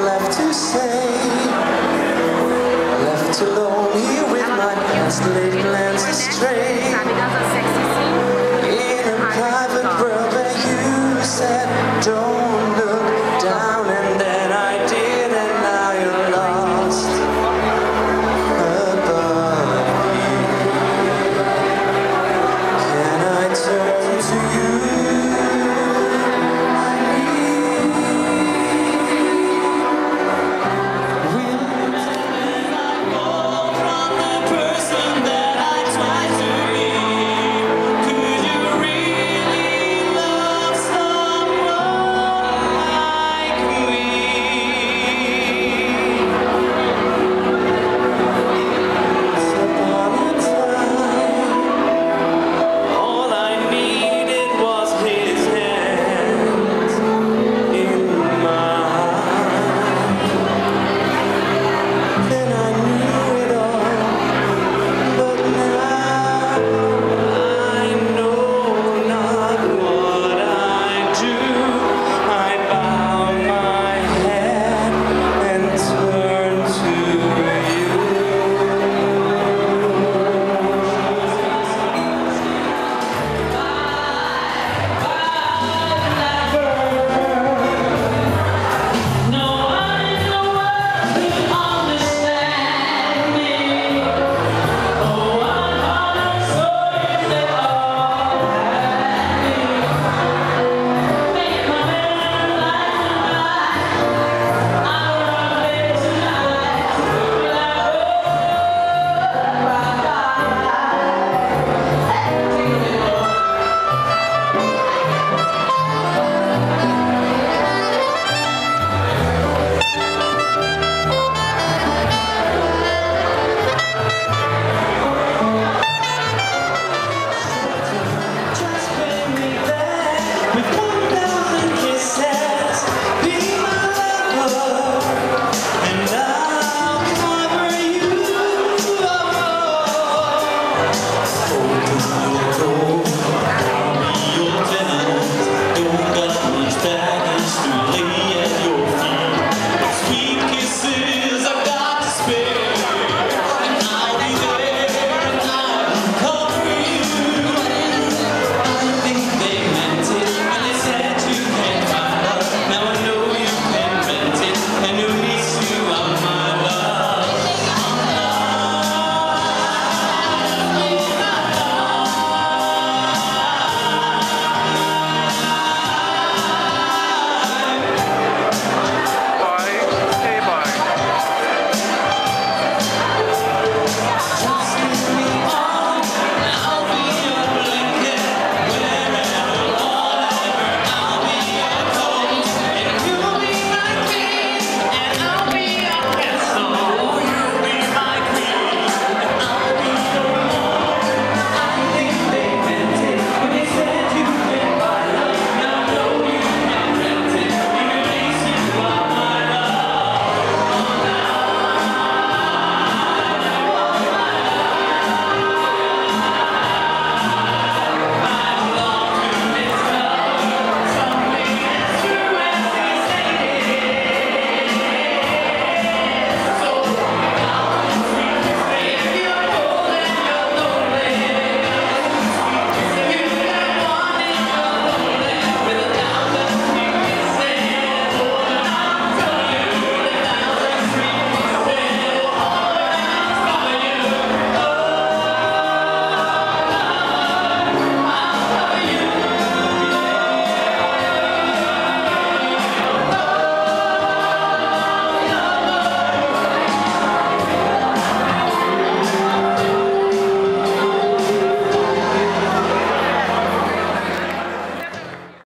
left